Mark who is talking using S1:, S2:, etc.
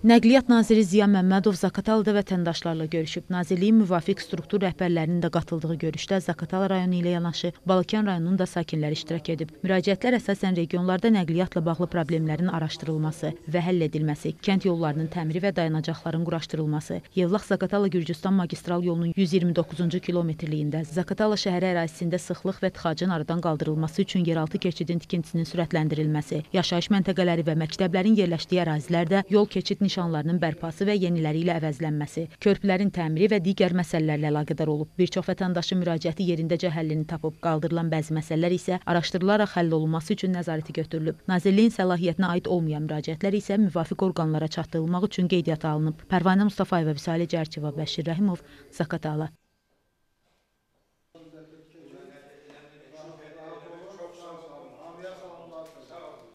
S1: Nəqliyyat naziri Ziya Məmmədov Zaqatalada vətəndaşlarla görüşüb. Nazirliyin müvafiq struktur rəhbərlərinin də qatıldığı görüşdə Zaqatala rayonu ilə yanaşı Balakən rayonunun da sakinləri iştirak edib. Müraciətlər əsasən regionlarda nəqliyyatla bağlı problemlərin araşdırılması və həll edilməsi, kənd yollarının təmiri və dayanacaqların quraşdırılması, Yevlax-Zaqatala Gürcüstan magistral yolunun 129-cu kilometrliyində Zaqatala şəhəri ərazisində sıxlıq və tıxacın aradan qaldırılması üçün yeraltı keçidin tikintisinin sürətləndirilməsi, yaşayış məntəqələri və məktəblərin yerləşdiyi ərazilərdə yol keçid nişanlarının bərpası və yeniləri ilə əvəzlənməsi, körpülərin təmiri və digər məsələlərlə əlaqədar olub. Bir çox vətəndaşın müraciəti yerindəcə həllini tapıb, qaldırılan bəzi məsələlər isə araşdırılaraq həll olunması üçün nəzarəti götürülüb. Nazirliyin səlahiyyətinə aid olmayan müraciətlər isə müvafiq orqanlara çatdırılmaq üçün qeydiyyata alınıb. Pərvanə Mustafayeva, Visalə Cərçova, Bəşir Rəhimov, Zakatala.